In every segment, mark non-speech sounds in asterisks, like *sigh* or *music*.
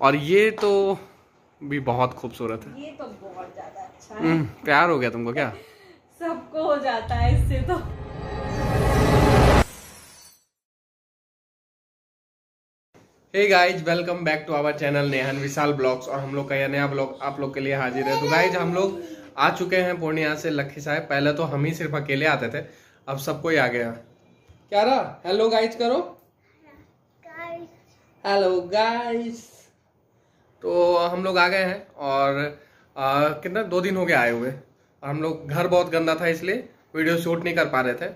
और ये तो भी बहुत खूबसूरत है। ये तो बहुत ज़्यादा अच्छा है। हम्म, प्यार हो गया तुमको क्या? *laughs* सबको हो जाता है इससे तो। Hey guys welcome back to our channel Neha Vishal vlogs और हम लोग का यह नया ब्लॉग आप लोग के लिए हाजिर है। तो गाइज़ हम लोग आ चुके हैं पूर्णिया से लखी साहब। पहले तो हम ही सिर्फ़ अकेले आते थे अब सब कोई आ गया। क्या रहा? हेलो गाइज़ करो। हेलो गाइज़ तो हम लोग आ गए हैं और आ, कितना? दो दिन हो गए आए हुए। और हम लोग घर बहुत गंदा था इसलिए वीडियो शूट नहीं कर पा रहे थे।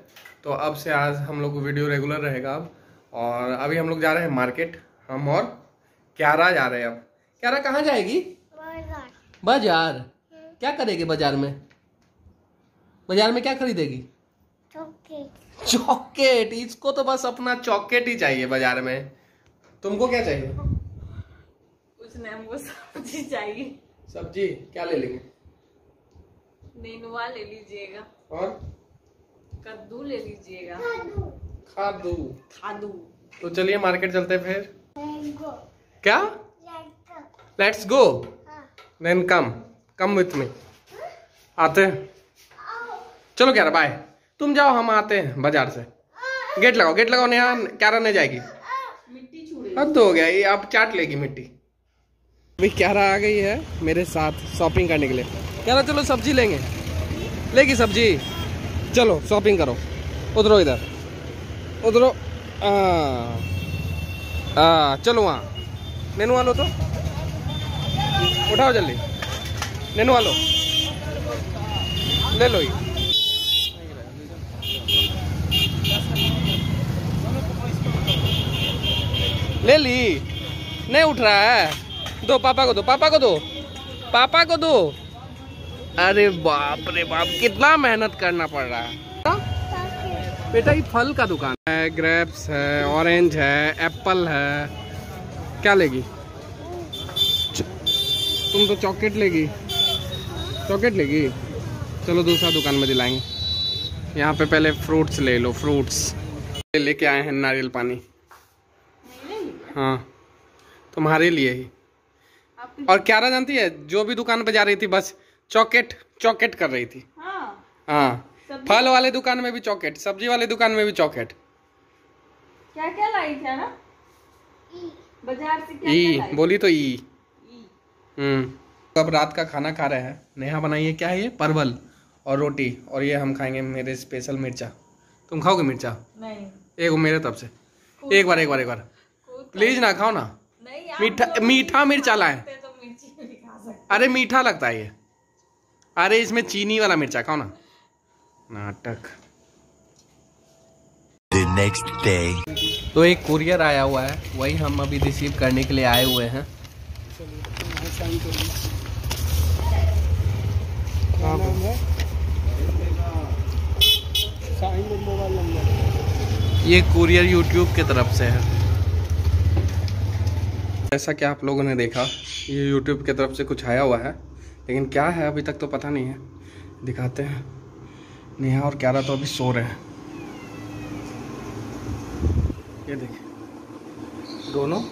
तो अब से आज हम लोग वीडियो रेगुलर रहेगा अब। और अभी हम लोग जा रहे हैं मार्केट। हम और क्यारा जा रहे हैं अब। क्यारा कहाँ जाएगी? बाज़ार। क्या करेगी बाज़ार में? बाज़ार में क्या खरीदेगी? चॉकलेट? इसको तो बस अपना चॉकलेट ही चाहिए बाज़ार में। तुमको क्या चाहिए? उसने हमको सब्ज़ी चाहिए। सब्ज़ी? क्या ले लेंगे? नेनुआ ले लीजिएगा। और? कद्दू ले लीजिएगा। खादू। खादू। तो चलिए मार्केट चलते हैं फिर। क्या? Let's go then come come with me आते हैं। चलो क्या बाय तुम जाओ हम आते हैं बाज़ार से। गेट लगाओ गेट लगाओ नेहा क्या रहने जाएगी? मिट्टी छुड़े हद हो गया ये आप चाट लेगी मिट्टी। अभी क्यारा आ गई है मेरे साथ शॉपिंग करने के लिए? क्यारा चलो, सब्ज़ी लेंगे। लेगी सब्ज़ी। चलो शॉपिंग करो। उधरो इधर। उधरो चलो वहाँ। नेनुआ लो तो। उठाओ जल्दी। नेनुआ लो। ले लो ये। ले ली। नहीं उठ रहा है। दो पापा को दो पापा को दो पापा को दो। अरे बाप रे बाप कितना मेहनत करना पड़ रहा है। बेटा ये फल का दुकान है ग्रेप्स है ऑरेंज है एप्पल है। क्या लेगी? तुम तो चॉकलेट लेगी। चॉकलेट लेगी? चलो दूसरा दुकान में दिलाएँगे। यहाँ पे पहले फ्रूट्स ले लो फ्रूट्स लेके आए हैं नारियल पानी। हाँ तुम्हारे लिए ही। और क्यारा जानती है? जो भी दुकान पे जा रही थी बस चॉकलेट चॉकलेट कर रही थी। हाँ। हाँ। फल वाले दुकान में भी चॉकलेट सब्ज़ी वाले दुकान में भी चॉकलेट क्या क्या लाई थी ना बाज़ार से क्या ई। क्या लाई? बोली तो ई। हम्म। अब रात का खाना खा रहे हैं। नेहा बनाई है क्या है ये? परवल और रोटी। और ये हम खाएँगे मेरे स्पेशल मिर्चा। तुम खाओगे मिर्चा? नहीं। एक मेरे तरफ़ से। एक बार एक बार एक बार। प्लीज़ ना खाओ ना। मीठा मीठा मिर्चा लाए खाते तो अरे मीठा लगता है ये। अरे इसमें चीनी वाला मिर्चा खाओ ना। नाटक। The next day. तो एक कुरियर आया हुआ है वही हम अभी रिसीव करने के लिए आए हुए हैं। ये कुरियर यूट्यूब की तरफ़ से है। जैसा कि आप लोगों ने देखा, ये यूट्यूब की तरफ़ से कुछ आया हुआ है, लेकिन क्या है अभी तक तो पता नहीं है। दिखाते हैं। नेहा और क्यारा तो अभी सो रहे हैं। ये देखिए। दोनों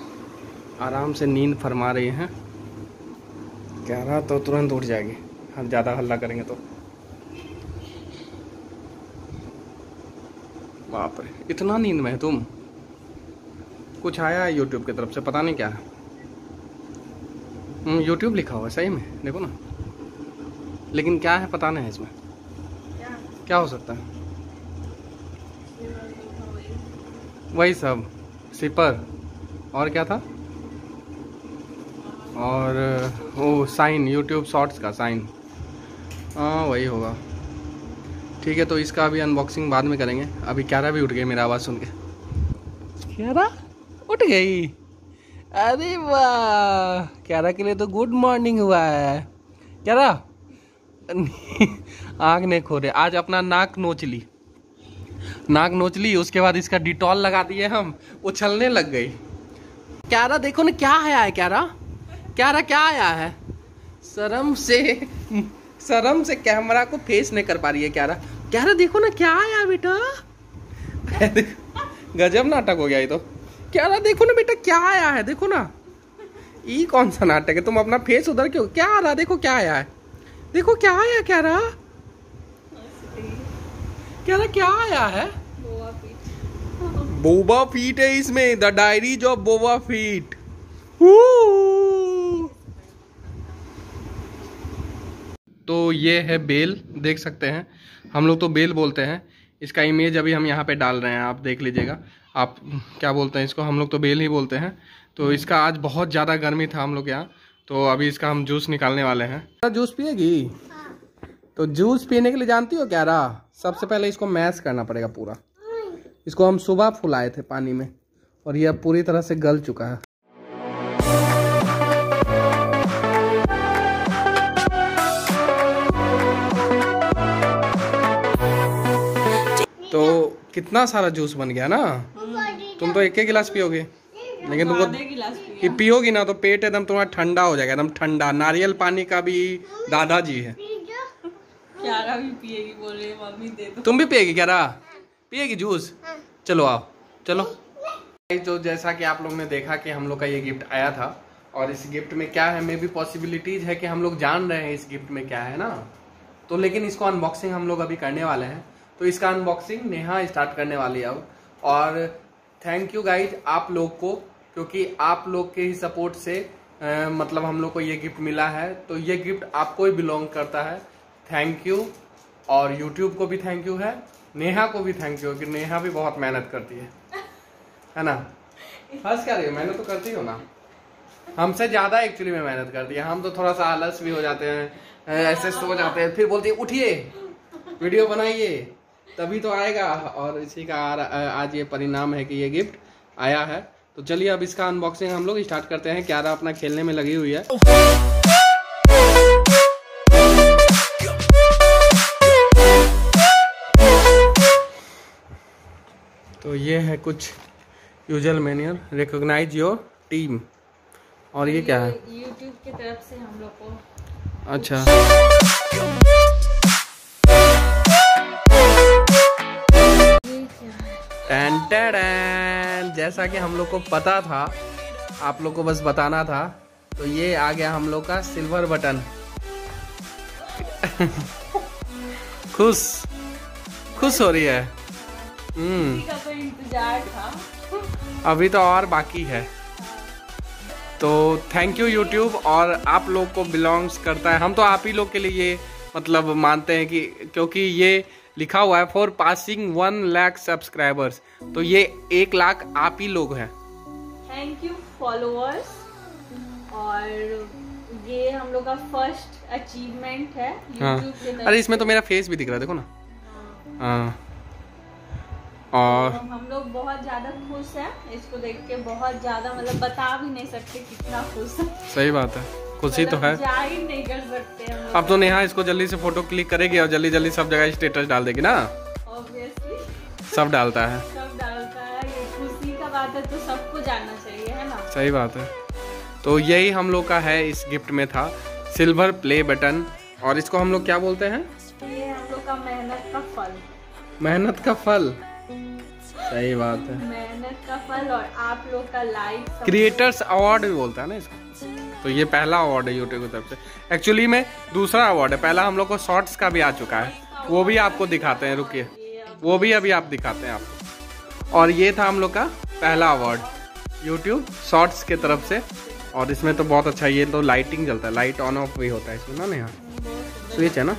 आराम से नींद फरमा रही हैं। क्यारा तो तुरंत उठ जाएगी। हम ज़्यादा हल्ला करेंगे तो। बाप रे, इतना नींद में है तुम। कुछ आया है यूट्यूब की तरफ़ से, पता नहीं क्या है। यूट्यूब लिखा हुआ है सही में? देखो ना। लेकिन क्या है पता नहीं है इसमें। क्या? क्या हो सकता है? वही सब। सिपर और क्या था? और वो साइन। यूट्यूब शॉर्ट्स का साइन। हाँ वही होगा। ठीक है तो इसका अभी अनबॉक्सिंग बाद में करेंगे। अभी क्यारा भी उठ गई मेरा आवाज़ सुन के। क्यारा उठ गई? अरे वाह। क्यारा के लिए तो गुड मॉर्निंग हुआ है। क्यारा आँख नहीं खोले आज अपना नाक नोच ली। नाक नोच ली, उसके बाद इसका डिटॉल लगा दिए हम। उछलने लग गई। क्यारा, देखो ना क्या आया है क्यारा। क्यारा, क्या आया है? शर्म से शर्म से कैमरा को फेस नहीं कर पा रही है क्यारा। क्यारा, देखो ना क्या आया बेटा। *laughs* गजब नाटक हो गया ये तो। क्यारा देखो ना बेटा क्या आया है? देखो ना। ये कौन सा नाटक है? तुम अपना फेस उधर क्यों क्या आ रहा? देखो क्या आया है। देखो क्या आया क्या रहा? क्या रहा? क्या आया है? बोबा फीट है इसमें the diaries of Boba Fett. तो ये है बेल देख सकते हैं। हम लोग तो बेल बोलते हैं। इसका इमेज अभी हम यहाँ पे डाल रहे हैं आप देख लीजिएगा। आप क्या बोलते हैं इसको हम लोग तो बेल ही बोलते हैं। तो इसका आज बहुत ज़्यादा गर्मी था हम लोग यहाँ। तो अभी इसका हम जूस निकालने वाले हैं। जूस पिएगी? तो जूस पीने के लिए जानती हो क्या रहा सबसे पहले इसको मैश करना पड़ेगा पूरा। इसको हम सुबह फुलाए थे पानी में और यह अब पूरी तरह से गल चुका है। तो कितना सारा जूस बन गया ना? तुम तो एक एक गिलास पियोगे? लेकिन तुमको ये पियोगी ना तो पेट एकदम तुम्हारा ठंडा हो जाएगा एकदम ठंडा। नारियल पानी का भी दादाजी है। क्यारा भी पिएगी बोल रही है, मम्मी दे दो। तुम भी पिएगी क्या रहा पिएगी जूस? चलो आओ चलो। तो जैसा कि आप लोग ने देखा कि हम लोग का ये गिफ्ट आया था और इस गिफ्ट में क्या है मे भी पॉसिबिलिटीज है कि हम लोग जान रहे हैं इस गिफ्ट में क्या है ना? तो लेकिन इसको अनबॉक्सिंग हम लोग अभी करने वाले हैं। तो इसका अनबॉक्सिंग नेहा स्टार्ट करने वाली है अब। और थैंक यू गाइज़ आप लोग को क्योंकि आप लोग के ही सपोर्ट से अ, मतलब हम लोग को ये गिफ्ट मिला है। तो ये गिफ्ट आपको ही बिलोंग करता है। थैंक यू और यूट्यूब को भी थैंक यू है। नेहा को भी थैंक यू कि नेहा भी बहुत मेहनत करती है। है ना? हंस क्या रही हो? मेहनत तो करती हो ना? हमसे ज़्यादा एक्चुअली में मेहनत करती है। हम तो थोड़ा सा आलस भी हो जाते हैं ऐसे सो जाते हैं। फिर बोलती है उठिए वीडियो बनाइए। तभी तो आएगा और इसी का आ- आज ये परिणाम है कि ये गिफ्ट आया है। तो चलिए अब इसका अनबॉक्सिंग हम लोग स्टार्ट करते हैं। क्यारा अपना खेलने में लगी हुई है। तो ये है कुछ usual manner recognise your team और ये क्या है? यूट्यूब की तरफ़ से हम लोग को अच्छा। टैन टैन जैसा कि हम लोग को पता था आप लोग को बस बताना था तो ये आ गया हम लोग का सिल्वर बटन। *laughs* खुश खुश हो रही है। हम्म। तो अभी तो और बाकी है। तो थैंक यू यूट्यूब और आप लोग को बिलोंग्स करता है। हम तो आप ही लोग के लिए ये मतलब मानते हैं कि क्योंकि ये लिखा हुआ है for passing one lakh subscribers तो ये एक लाख आप ही लोग हैं। थैंक यू फॉलोअर्स और ये हम लोग का फ़र्स्ट अचीवमेंट है हाँ। अरे इसमें तो मेरा फेस भी दिख रहा है देखो ना। हाँ। और हम हम लोग बहुत ज़्यादा खुश हैं। इसको देख के बहुत ज़्यादा मतलब बता भी नहीं सकते कितना खुश है। सही बात है। खुशी तो है। नहीं कर सकते अब तो नेहा इसको जल्दी से फ़ोटो क्लिक करेगी और जल्दी जल्दी सब जगह स्टेटस डाल देगी ना। सब डालता है। सब डालता है। ये खुशी का बात है तो सबको जानना चाहिए है ना? सही बात है। तो यही हम लोग का है इस गिफ्ट में था। सिल्वर प्ले बटन और इसको हम लोग क्या बोलते हैं? ये हम लोग का मेहनत का फल। मेहनत का फल। सही बात है। मेहनत का फल और आप लोग का लाइक क्रिएटर्स अवार्ड भी बोलता है ना इसको। तो ये पहला अवार्ड है यूट्यूब की तरफ़ से। एक्चुअली में दूसरा अवार्ड है। पहला हम लोग को शॉर्ट्स का भी आ चुका है। वो भी आपको दिखाते हैं रुकिए। वो भी अभी आप दिखाते हैं आपको। और ये था हम लोग का पहला अवार्ड यूट्यूब शॉर्ट्स के तरफ़ से। और इसमें तो बहुत अच्छा ये तो लाइटिंग चलता है। लाइट ऑन ऑफ़ भी होता है इसमें ना नेहा? स्विच है ना?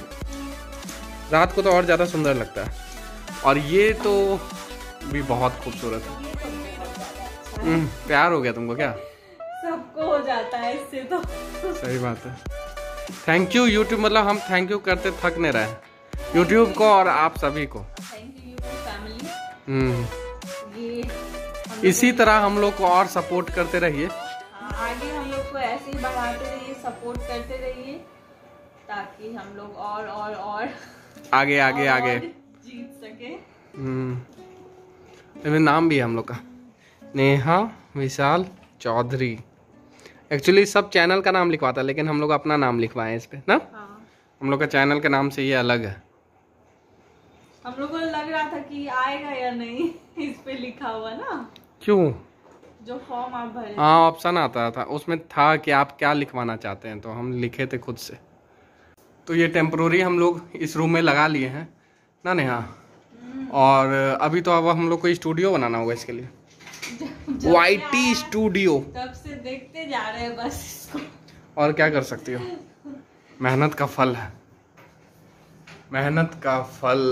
रात को तो और ज़्यादा सुंदर लगता है। और ये तो भी बहुत खूबसूरत है। हम्म, प्यार हो गया तुमको क्या? जाता है इससे तो। सही बात है। थैंक यू यूट्यूब मतलब हम थैंक यू करते थक नहीं रहे। यूट्यूब को और आप सभी को। Thank you YouTube family hmm. इसी तरह हम लोग को और सपोर्ट करते रहिए। हाँ, आगे हम लोग को ऐसे ही बढ़ाते रहिए सपोर्ट करते रहिए ताकि हम लोग और और और आगे आगे और आगे। जीत सके। हम्म। नाम भी है हम लोग का। नेहा विशाल चौधरी। एक्चुअली सब चैनल का नाम लिखवाता लेकिन हम लोग अपना नाम लिखवाए इस पे ना? हाँ। हम लोग का चैनल के नाम से ये अलग है। हम लोग को लग रहा था कि आएगा या नहीं *laughs* इस पे लिखा हुआ ना। क्यों? जो फॉर्म आप भरे हाँ ऑप्शन आता था। उसमें था कि आप क्या लिखवाना चाहते हैं तो हम लिखे थे खुद से। तो ये टेम्प्रोरी हम लोग इस रूम में लगा लिए हैं ना नेहा? और अभी तो अब हम लोग को स्टूडियो बनाना होगा इसके लिए। जब वाई टी स्टूडियो तब से देखते जा रहे हैं बस इसको। और क्या कर सकती हो? मेहनत का फल है। मेहनत का फल।